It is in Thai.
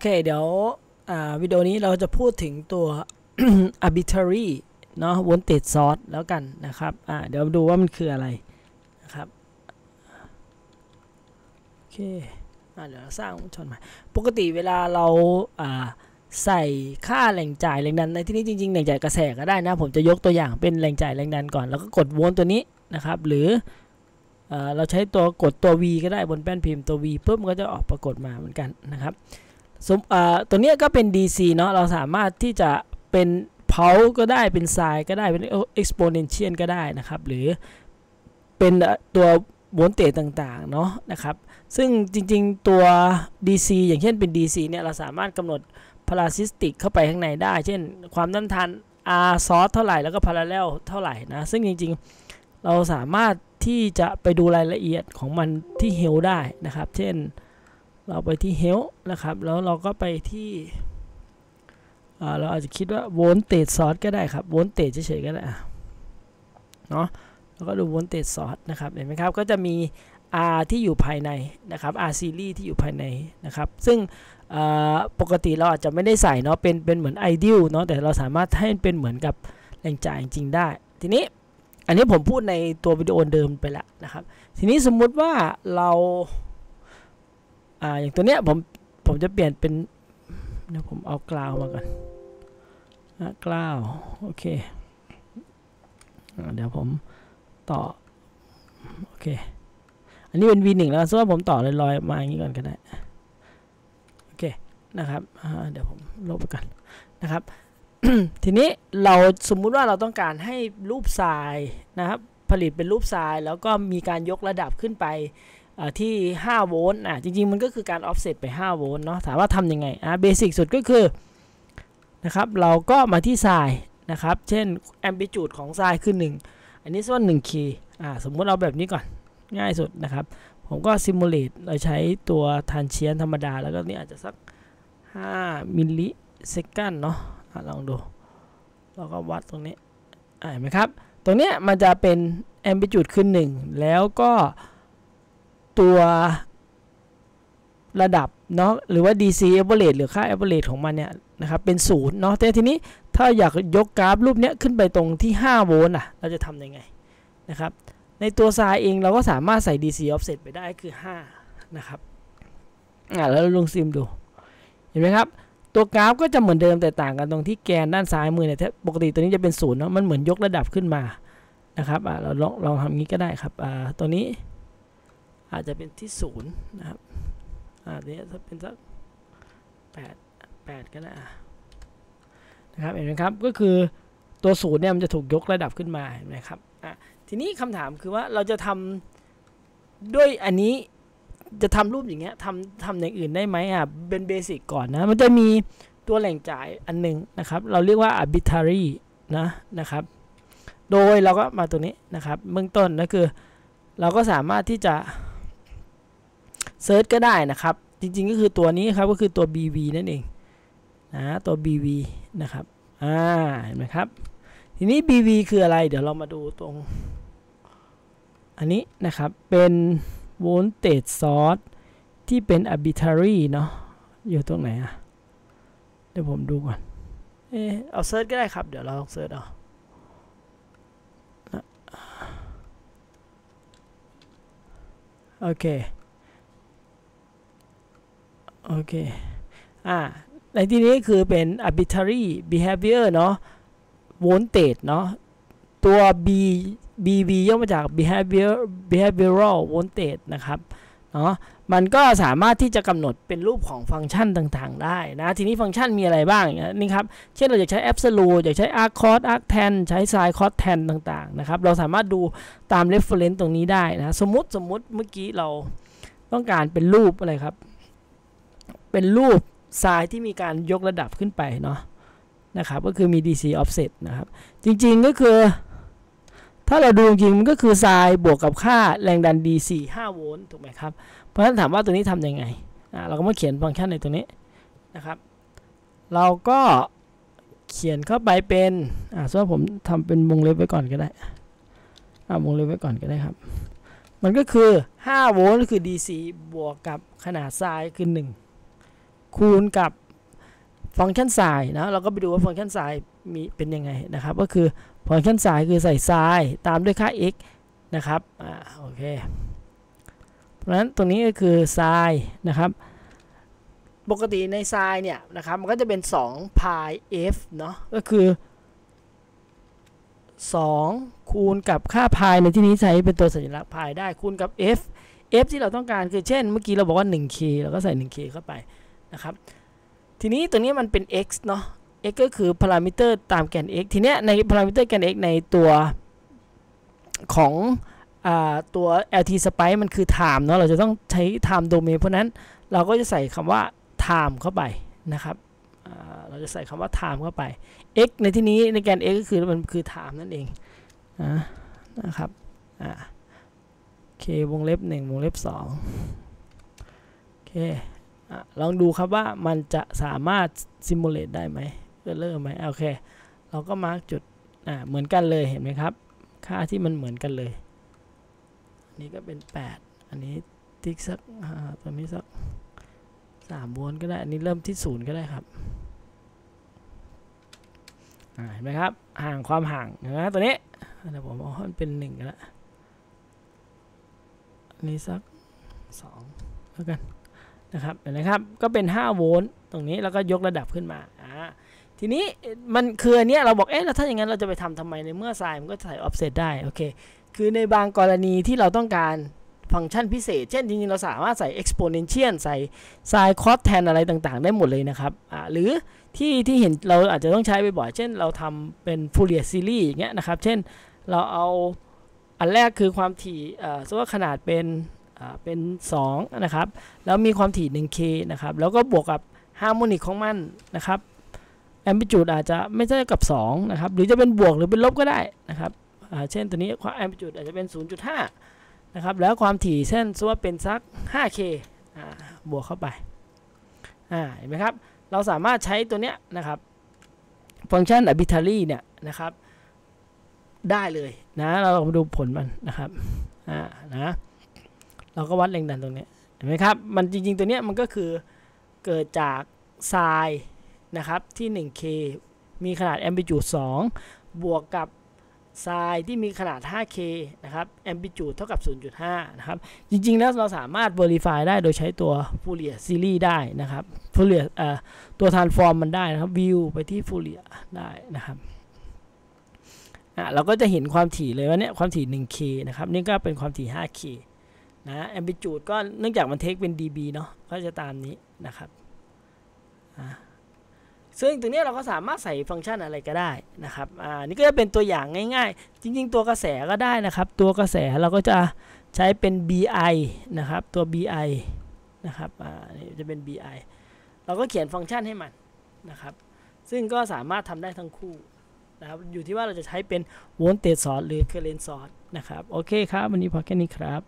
เค เดี๋ยววิดีโอนี้เราจะพูดถึงตัว arbitrary เนาะ voltage source แล้วกันนะครับเดี๋ยวดูว่ามันคืออะไรนะครับ โอเคเดี๋ยวสร้างวงจรใหม่ปกติเวลาเราใส่ค่าแรงจ่ายแรงดันในที่นี้จริงๆแรงจ่ายกระแสก็ได้นะ ผมจะยกตัวอย่างเป็นแรงจ่ายแรงดันก่อน แล้วก็กดโวลต์ตัวนี้นะครับ หรือเราใช้ตัวกดตัว V ก็ได้บนแป้นพิมพ์ตัว V ปุ๊บมันก็จะออกปรากฏมาเหมือนกันนะครับ สมตัวนี้ก็เป็น DC เนาะเราสามารถที่จะเป็นเพาก็ได้เป็นไซน์ก็ได้เป็น exponential ก็ได้นะครับ หรือเป็นตัวโวลเตจต่างๆเนาะนะครับ ซึ่งจริงๆตัว DC อย่างเช่นเป็น DC เนี่ยเราสามารถกำหนดพาราซิสติกเข้าไปข้างในได้ เช่น ความต้านทาน R ซอสเท่าไหร่แล้วก็พาราเรลเท่าไหร่นะ ซึ่งจริงๆเราสามารถที่จะไปดูรายละเอียดของมันที่เฮลได้นะครับ เช่น เราไปที่ help นะครับ แล้วเราก็ไปที่เราอาจจะคิดว่า voltage source ก็ได้ครับ voltage เฉยๆก็ได้เนาะแล้วก็ดู voltage source นะครับ เห็นไหมครับ ก็จะมี R ที่อยู่ภายในนะครับ R series ที่อยู่ภายในนะครับ ซึ่งปกติเราอาจจะไม่ได้ใส่เนาะ เป็นเป็นเหมือน ideal เนาะ แต่เราสามารถให้เป็นเหมือนกับแรงจ่ายจริงได้ ทีนี้อันนี้ผมพูดในตัววิดีโอเดิมไปแล้วนะครับ ทีนี้สมมุติว่าเรา อ่าอย่างตัวเนี้ยผมผมจะเปลี่ยนเป็นเดี๋ยวผมเอากลาวมาก่อนะกลาวโอเคเดี๋ยวผมต่อโอเคอันนี้เป็น v1 แล้วซึ่งว่าผมต่อลอยๆมาอย่างนี้ก่อนก็ได้โอเคนะครับเดี๋ยวผมลบไปก่อนนะครับ ทีนี้เราสมมุติว่าเราต้องการให้รูปทรายนะครับผลิตเป็นรูปทรายแล้วก็มีการยกระดับขึ้นไป ที่ 5 โวลต์อะจริง ๆ มันก็คือการ offset ไป 5 โวลต์เนาะถามว่าทำยังไงอะเบสิกสุดก็คือนะครับเราก็มาที่ทรายนะครับ เช่น amplitude ของทรายคือ 1 อันนี้ส่วน1คีอ่าสมมุติเราแบบนี้ก่อนง่ายสุดนะครับ ผมก็ simulate เราใช้ตัว transient ธรรมดา แล้วก็นี่อาจจะสัก 5 millisecond เนาะะลองดู เราก็วัดตรงนี้อ่าเห็นไหมครับ ตรงนี้มันจะเป็น amplitude คือ 1 แล้วก็ ตัวระดับเนาะหรือว่า DC average หรือค่า average ของมันเนี่ยนะครับเป็นศูนย์เนาะแต่ทีนี้ถ้าอยากยกกราฟรูปเนี้ยขึ้นไปตรงที่ 5 โวลต์อะเราจะทำยังไงนะครับในตัวทรายเองเราก็สามารถใส่ DC offset ไปได้คือ 5 นะครับอ่าแล้วลองซิมดู เห็นไหมครับ ตัวกราฟก็จะเหมือนเดิมแต่ต่างกันตรงที่แกนด้านซ้ายมือเนี่ยปกติตัวนี้จะเป็นศูนย์เนาะมันเหมือนยกระดับขึ้นมานะครับอ่าเราลองลองทำงี้ก็ได้ครับอ่าตัวนี้ อาจจะเป็นที่ศูนย์นะครับอ่าเนี้ยถ้าเป็นสักแปดแปดก็ได้นะครับเห็นไหมครับก็คือตัวศูนย์เนี่ยมันจะถูกยกระดับขึ้นมาเห็นไหมครับอะทีนี้คำถามคือว่าเราจะทำด้วยอันนี้จะทำรูปอย่างเงี้ยทำทำอย่างอื่นได้ไหมอะเป็นเบสิกก่อนนะมันจะมีตัวแหล่งจ่ายอันหนึ่งนะครับ เราเรียกว่า arbitrary นะนะครับ โดยเราก็มาตัวนี้นะครับเบื้องต้นก็คือ เราก็สามารถที่จะ เซิร์ชก็ได้นะครับ จริงๆก็คือตัวนี้ครับก็คือตัว BV นั่นเองนะตัว BV นะครับอ่าเห็นไหมครับ ทีนี้ BV คืออะไร เดี๋ยวเรามาดูตรง อันนี้นะครับเป็น voltage source ที่เป็น arbitrary เนาะอยู่ตรงไหนอะเดี๋ยวผมดูก่อนเออเอา search ก็ได้ครับ เดี๋ยวเราลอง search เอาโอเค โอเค อ่า ในที่นี้คือเป็น arbitrary behavior เนาะ voltage เนาะ ตัว B BV ย่อมาจาก behavior behavioral voltage นะครับเนาะมันก็สามารถที่จะกำหนดเป็นรูปของฟังก์ชันต่างๆ ได้นะ ทีนี้ฟังก์ชันมีอะไรบ้างนี่ครับ เช่นเราอยากใช้ absolute อยากใช้ arc cos arc tan ใช้ sin cos tan ต่างๆ นะครับ เราสามารถดูตาม reference ตรงนี้ได้นะ สมมติสมมติเมื่อกี้เราต้องการเป็นรูปอะไรครับ เป็นรูปทรายที่มีการยกระดับขึ้นไปเนาะนะครับก็คือมี DC offset นะครับ จริงๆก็คือ ถ้าเราดูจริงมันก็คือทรายบวกกับค่าแรงดัน DC 5 โวลต์ถูกไหมครับ เพราะฉะนั้นถามว่าตัวนี้ทำยังไงอ่าเราก็มาเขียนฟังก์ชันในตัวนี้นะครับ เราก็เขียนเข้าไปเป็นอ่าส่วนผมทำเป็นวงเล็บไว้ก่อนก็ได้อ่าวงเล็บไว้ก่อนก็ได้ครับ มันก็คือ 5 โวลต์ก็คือ DC บวกกับขนาดทรายคือ 1 คูณกับฟังก์ชัน sin นะเราก็ไปดูว่าฟังก์ชัน sin มีเป็นยังไงนะครับ ก็คือฟังก์ชัน sin คือใส่ sin ตามด้วยค่า x นะครับอ่าโอเคเพราะฉะนั้นตรงนี้ก็คือ sin นะครับปกติใน sin เนี่ยนะครับมันก็จะเป็น2 pi f เนาะก็คือ 2 คูณกับค่า pi ในที่นี้ใช้เป็นตัวสัญลักษณ์ pi ได้คูณกับ f f ที่เราต้องการคือเช่น เมื่อกี้เราบอกว่า 1k เราก็ใส่ 1k เข้าไป นะครับ ทีนี้ตัวนี้มันเป็น x เนาะ x ก็คือพารามิเตอร์ตามแกน x ทีเนี้ยในพารามิเตอร์แกน x ในตัวของอตัว lt spice มันคือ time เนาะ เราจะต้องใช้ time domain เพราะนั้นเราก็จะใส่คำว่า time เข้าไปนะครับเราจะใส่คำว่า time เข้าไป x ในที่นี้ในแกน x ก็คือมันคือ time นั่นเองนะครับอ่า k วงเล็บ 1 วงเล็บ2โอเค ลองดูครับว่ามันจะสามารถซิมูเลตได้ไหมเออเลอไหมโอเค เราก็มาร์กจุดอ่าเหมือนกันเลยเห็นไหมครับ ค่าที่มันเหมือนกันเลย อันนี้ก็เป็น 8 อันนี้ติ๊กสักตัวนี้สัก3โวลต์ก็ได้ อันนี้เริ่มที่0ก็ได้ครับเห็นไหมครับ ห่างความห่างนะตัวนี้เดี๋ยวผมเอาให้มันเป็น1กันละนี้สัก2แล้วกัน นะครับเห็นไหมครับก็เป็น 5 โวลต์ตรงนี้แล้วก็ยกระดับขึ้นมาอ่าทีนี้มันคืออันนี้เราบอกเอ๊ะแล้วถ้าอย่างนั้นเราจะไปทำทำไมในเมื่อไซน์มันก็ใส่ออฟเซตได้โอเคคือในบางกรณีที่เราต้องการฟังก์ชันพิเศษ เช่นจริงๆเราสามารถใส่ exponential ใส่ sin cos tan อะไรต่างๆ ได้หมดเลยนะครับอ่าหรือที่ที่เห็นเราอาจจะต้องใช้บ่อยๆเช่นเราทำเป็น Fourier series อย่างเงี้ยนะครับ เช่นเราเอาอันแรกคือความถี่อ่าสมมติว่าขนาดเป็น เป็น2นะครับแล้วมีความถี่ 1k นะครับแล้วก็บวกกับฮาร์โมนิกของมันนะครับแอมพลิจูดอาจจะไม่ใช่กับ2นะครับหรือจะเป็นบวกหรือเป็นลบก็ได้นะครับเช่นตัวนี้ความแอมพลิจูดอาจจะเป็น 0.5นะครับแล้วความถี่เช่นสมมติว่าเป็นสัก 5k บวกเข้าไปเห็นไหมครับเราสามารถใช้ตัวเนี้ยนะครับฟังก์ชัน arbitrary เนี่ยนะครับได้เลยนะเราลองดูผลมันนะครับอ่านะ เราก็วัดแรงดันตรงนี้เห็นไหมครับ มันจริง ๆ ตัวเนี้ยมันก็คือเกิดจากไซน์นะครับที่ 1k มีขนาดแอมพลิจูด2บวกกับไซน์ที่มีขนาด 5k นะครับแอมพลิจูดเท่ากับ 0.5 นะครับ จริง ๆ แล้วเราสามารถ verify ได้โดยใช้ตัว Fourier series ได้นะครับ Fourier ตัว transform มันได้นะครับ view ไปที่ Fourier ได้นะครับอะเราก็จะเห็นความถี่เลยว่าเนี่ยความถี่ 1k นะครับ นี่ก็เป็นความถี่ 5k นะแอมพลิจูดก็เนื่องจากมันเทคเป็น dB เนาะก็จะตามนี้นะครับซึ่งตรงนี้เราก็สามารถใส่ฟังก์ชันอะไรก็ได้นะครับอ่านี่ก็จะเป็นตัวอย่างง่ายๆ จริง ๆ ตัวกระแสก็ได้นะครับ ตัวกระแสเราก็จะใช้เป็น bi นะครับ ตัว bi นะครับอ่านี่จะเป็น bi เราก็เขียนฟังก์ชันให้มันนะครับ ซึ่งก็สามารถทำได้ทั้งคู่นะครับอยู่ที่ว่าเราจะใช้เป็นvoltage source หรือ current source นะครับ โอเคครับ วันนี้พอแค่นี้ครับ